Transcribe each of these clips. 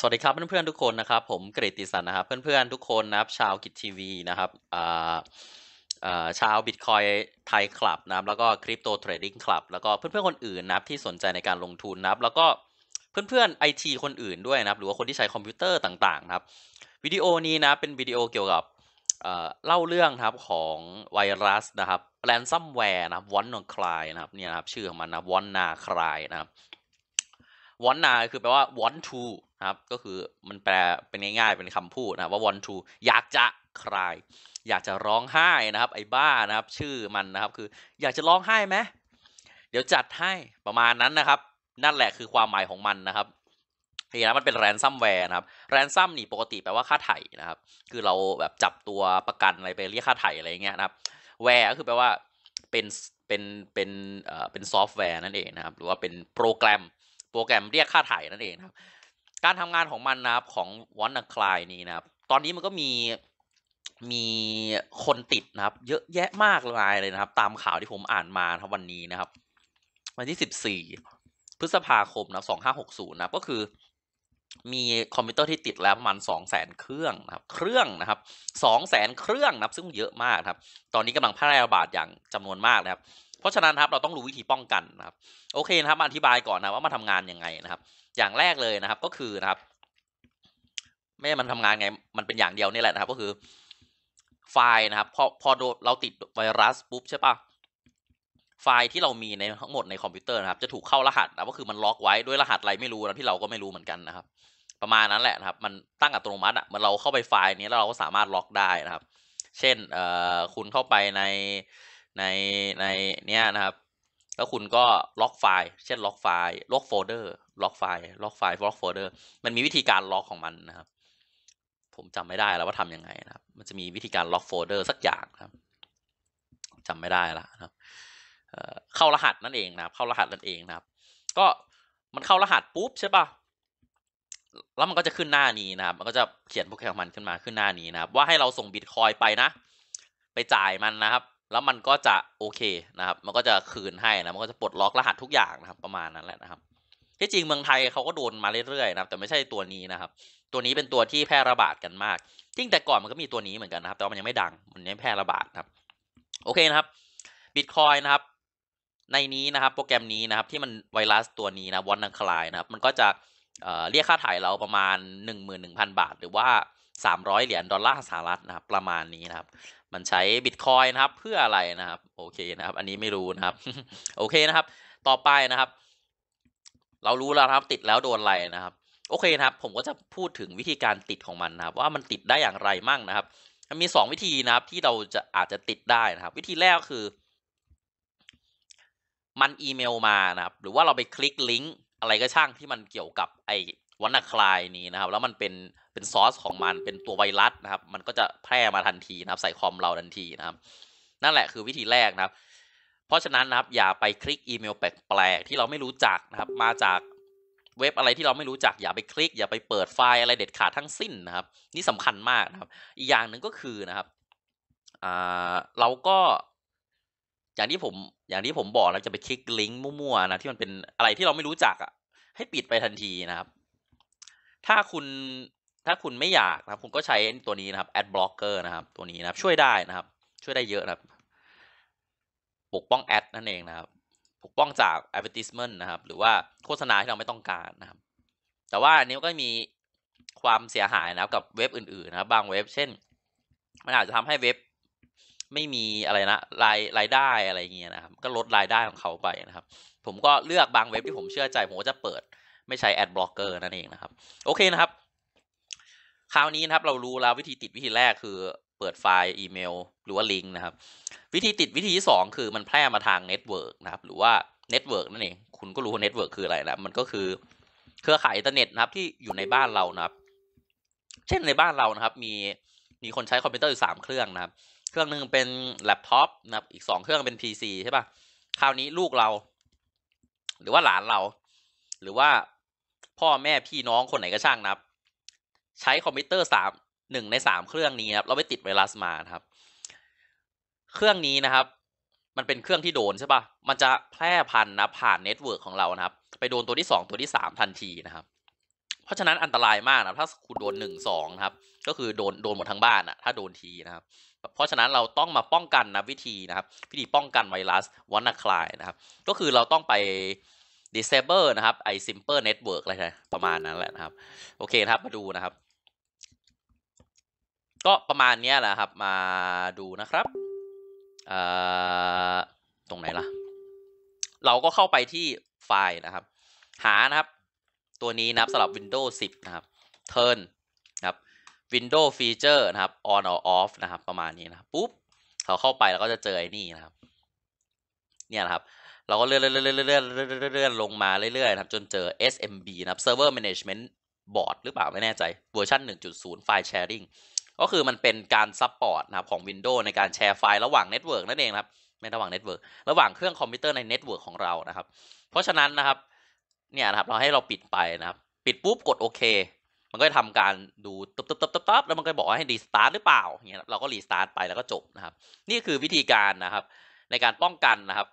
สวัสดีครับเพื่อนๆทุกคนนะครับ ผมกฤติสันนะครับ เพื่อนๆทุกคนนะครับชาวกิจทีวีนะครับอ่าชาว Bitcoin Thai Club นะครับแล้วก็ Crypto Trading Club แล้วก็เพื่อนๆคนอื่นนะครับที่สนใจในการลงทุนนะครับ แล้วก็เพื่อนๆไอทีคนอื่นด้วยนะครับ หรือว่าคนที่ใช้คอมพิวเตอร์ต่างๆนะครับวิดีโอนี้นะเป็นวิดีโอเกี่ยวกับเล่าเรื่องนะครับของไวรัสนะครับ ransomware นะครับ WannaCry นะครับเนี่ยนะครับชื่อของมันนะ WannaCry นะครับwanna คือแปลว่า want to นะครับ ก็คือมันแปลเป็นง่ายๆเป็นคำพูดนะว่า want to อยากจะ cry อยากจะร้องไห้นะครับ ไอ้บ้านะครับ ชื่อมันนะครับ คืออยากจะร้องไห้ไหมเดี๋ยวจัดให้ประมาณนั้นนะครับ นั่นแหละคือความหมายของมันนะครับนี่นะมันเป็น ransomware นะครับ ransom นี่ปกติแปลว่าค่าไถ่นะครับ คือเราแบบจับตัวประกันอะไรไปเรียกค่าไถ่อะไรเงี้ยนะครับ ware ก็คือแปลว่าเป็นเป็นเป็นเอ่อเป็นซอฟต์แวร์นั่นเองนะครับ หรือว่าเป็นโปรแกรมโปรแกรมเรียกค่าไถ่นั่นเองนะครับ การทำงานของมันนะครับของ WannaCry นี้นะครับ ตอนนี้มันก็มีมีคนติดนะครับ เยอะแยะมากมายเลยนะครับ ตามข่าวที่ผมอ่านมาครับวันนี้นะครับ วันที่14พฤษภาคมนะ2560นะครับก็คือ มีคอมพิวเตอร์ที่ติดแล้วประมาณ2 0 0 0 0 0เครื่องนะครับ เครื่องนะครับ2 0 0 0 0 0เครื่องนะครับ ซึ่งเยอะมากครับ ตอนนี้กำลังแพร่ระบาดอย่างจำนวนมากนะครับ เพราะฉะนั้นครับเราต้องรู้วิธีป้องกันนะครับ โอเคนะครับอธิบายก่อนนะว่ามันทำงานยังไงนะครับ อย่างแรกเลยนะครับก็คือนะครับไม่มันทำงานไงมันเป็นอย่างเดียวนี่แหละนะครับ ก็คือไฟล์นะครับพอพอโดเราติดไวรัสปุ๊บใช่ปะไฟล์ที่เรามีในทั้งหมดในคอมพิวเตอร์นะครับ จะถูกเข้ารหัสนะก็คือมันล็อกไว้ด้วยรหัสอะไรไม่รู้นะที่เราก็ไม่รู้เหมือนกันนะครับ ประมาณนั้นแหละนะครับ มันตั้งอัตโนมัติอะมันเราเข้าไปไฟล์นี้แล้วเราก็สามารถล็อกได้นะครับ เช่นเอ่อคุณเข้าไปใน ในในเนี้ยนะครับ แล้วคุณก็ล็อกไฟล์ เช่นล็อกไฟล์ ล็อกโฟลเดอร์ ล็อกไฟล์ ล็อกไฟล์ ล็อกโฟลเดอร์ มันมีวิธีการล็อกของมันนะครับ ผมจำไม่ได้แล้วว่าทำยังไงนะครับ มันจะมีวิธีการล็อกโฟลเดอร์สักอย่างครับจำไม่ได้ละนะครับเข้ารหัสนั่นเองนะครับ เข้ารหัสนั่นเองนะครับ ก็มันเข้ารหัสปุ๊บใช่ปะแล้วมันก็จะขึ้นหน้านี้นะครับ มันก็จะเขียนโปรแกรมมันขึ้นมาขึ้นหน้านี้นะครับ ว่าให้เราส่งบิตคอยไปนะ ไปจ่ายมันนะครับ แล้วมันก็จะโอเคนะครับ มันก็จะคืนให้นะมันก็จะปลดล็อกรหัสทุกอย่างนะครับ ประมาณนั้นแหละนะครับที่จริงเมืองไทยเขาก็โดนมาเรื่อยๆนะครับ แต่ไม่ใช่ตัวนี้นะครับ ตัวนี้เป็นตัวที่แพร่ระบาดกันมากจริงแต่ก่อนมันก็มีตัวนี้เหมือนกันนะครับ แต่ว่ามันยังไม่ดังมันยังแพร่ระบาดนะครับ โอเคนะครับบิตคอยนะครับ ในนี้นะครับ โปรแกรมนี้นะครับ ที่มันไวรัสตัวนี้นะวอนนังคลายนะครับ มันก็จะเอ่อเรียกค่าถ่ายเราประมาณ 11,000 บาท หรือว่า 300 เหรียญดอลลาร์สหรัฐนะครับ ประมาณนี้นะครับ มันใช้บิตคอยนะครับเพื่ออะไรนะครับ โอเคนะครับ อันนี้ไม่รู้นะครับ โอเคนะครับ ต่อไปนะครับ เรารู้แล้วครับติดแล้วโดนอะไรนะครับ โอเคนะครับ ผมก็จะพูดถึงวิธีการติดของมันนะครับ ว่ามันติดได้อย่างไรมั่งนะครับมันมี 2 วิธีนะครับที่เราจะอาจจะติดได้นะครับ วิธีแรกคือ มันอีเมลมานะครับ หรือว่าเราไปคลิกลิงก์อะไรก็ช่างที่มันเกี่ยวกับไอ วันนัคลายนี้นะครับ แล้วมันเป็นเป็นซอสของมันเป็นตัวไวรัสนะครับ มันก็จะแพร่มาทันทีนะครับ ใส่คอมเราทันทีนะครับ นั่นแหละคือวิธีแรกนะครับ เพราะฉะนั้นนะครับ อย่าไปคลิกอีเมลแปลกๆที่เราไม่รู้จักนะครับ มาจากเว็บอะไรที่เราไม่รู้จักอย่าไปคลิก อย่าไปเปิดไฟล์อะไรเด็ดขาดทั้งสิ้นนะครับ นี่สำคัญมากนะครับ อีกอย่างหนึ่งก็คือนะครับอ่าเราก็อย่างที่ผมอย่างที่ผมบอกเราจะไปคลิกลิงก์มั่วๆนะที่มันเป็นอะไรที่เราไม่รู้จักอะให้ปิดไปทันทีนะครับ ถ้าคุณถ้าคุณไม่อยากนะครับ คุณก็ใช้ตัวนี้นะครับ ad blocker นะครับ ตัวนี้นะครับ ช่วยได้นะครับ ช่วยได้เยอะนะครับ ปกป้องแอดนั่นเองนะครับ ปกป้องจาก advertisement นะครับ หรือว่าโฆษณาที่เราไม่ต้องการนะครับ แต่ว่าอันนี้ก็มีความเสียหายนะครับกับเว็บอื่นๆ นะครับ บางเว็บ เช่น มันอาจจะทำให้เว็บไม่มีอะไรนะรายรายได้อะไรเงี้ยนะครับ ก็ลดรายได้ของเขาไปนะครับ ผมก็เลือกบางเว็บที่ผมเชื่อใจ ผมก็จะเปิด ไม่ใช้ ad blocker นั่นเองนะครับ โอเคนะครับ คราวนี้นะครับเรารู้แล้ววิธีติดวิธีแรกคือเปิดไฟล์อีเมล หรือว่าลิงก์นะครับ วิธีติดวิธีที่สองคือมันแพร่มาทาง network นะครับ หรือว่าnetwork นั่นเอง คุณก็รู้ว่า network คืออะไรนะมันก็คือเครือข่ายอินเทอร์เน็ตนะครับที่อยู่ในบ้านเรานะครับ เช่นในบ้านเรานะครับ มีมีคนใช้คอมพิวเตอร์อยู่สามเครื่องนะครับ เครื่องหนึ่งเป็นแล็ปท็อปนะครับ อีกสองเครื่องเป็น PC ใช่ป่ะคราวนี้ลูกเรา หรือว่าหลานเรา หรือว่า พ่อแม่พี่น้องคนไหนก็ช่างนะครับ ใช้คอมพิวเตอร์สามหนึ่งในสามเครื่องนี้นะครับเราไปติดไวรัสมานะครับ เครื่องนี้นะครับ มันเป็นเครื่องที่โดนใช่ปะมันจะแพร่พันธุ์นะผ่าน network ของเรานะครับ ไปโดนตัวที่สองตัวที่สามทันทีนะครับ เพราะฉะนั้นอันตรายมากนะถ้าคุณโดนหนึ่งสองนะครับ ก็คือโดนโดนหมดทั้งบ้านอะถ้าโดนทีนะครับ เพราะฉะนั้นเราต้องมาป้องกันนะวิธีนะครับ วิธีป้องกันไวรัส WannaCry นะครับ ก็คือเราต้องไป disable นะครับไอ simple network อะไรนะประมาณนั้นแหละนะครับ โอเคครับมาดูนะครับ ก็ประมาณนี้แหละครับ มาดูนะครับเอ่อตรงไหนล่ะ เราก็เข้าไปที่ไฟล์นะครับ หานะครับ ตัวนี้นะครับสำหรับ Windows 10 นะครับ Turn นะครับ Windows Feature นะครับ On or Off นะครับ ประมาณนี้นะครับปุ๊บเราเข้าไปแล้วก็จะเจอไอ้นี่นะครับ เนี่ยนะครับ เราก็เลื่อนเลื่อนเลื่อนเลื่อนเลื่อนลงมาเรื่อยๆนะครับจนเจอ SMB นะครับ Server Management Board หรือเปล่าไม่แน่ใจเวอร์ชัน1.0 File Sharing ก็คือมันเป็นการ support นะครับของ Windows ในการแชร์ไฟล์ระหว่าง network นั่นเองครับไม่ระหว่าง network ระหว่างเครื่องคอมพิวเตอร์ใน network ของเรานะครับ เพราะฉะนั้นนะครับเนี่ยนะครับเราให้เราปิดไปนะครับ ปิดปุ๊บกดโอเค มันก็จะทำการดูตึ๊บตึ๊บตึ๊บตึ๊บแล้วมันก็บอกให้ restart หรือเปล่าเงี้ยเราก็ restart ไปแล้วก็จบนะครับ นี่คือวิธีการนะครับ ในการป้องกันนะครับ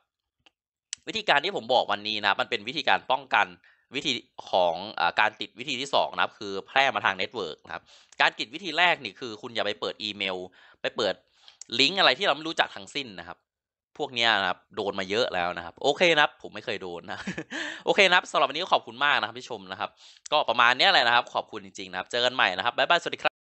วิธีการที่ผมบอกวันนี้นะมันเป็นวิธีการป้องกันวิธีของการติดวิธีที่สองนะครับคือแพร่มาทาง network นะครับการติดวิธีแรกนี่คือ คุณอย่าไปเปิดอีเมล ไปเปิดลิงก์อะไรที่เราไม่รู้จักทั้งสิ้นนะครับ พวกนี้นะครับโดนมาเยอะแล้วนะครับ โอเคนะครับ ผมไม่เคยโดนนะโอเคนะครับสำหรับวันนี้ก็ขอบคุณมากนะครับที่ชมนะครับ ก็ประมาณนี้แหละนะครับ ขอบคุณจริงๆนะครับ เจอกันใหม่นะครับบ๊ายบายสวัสดีครับ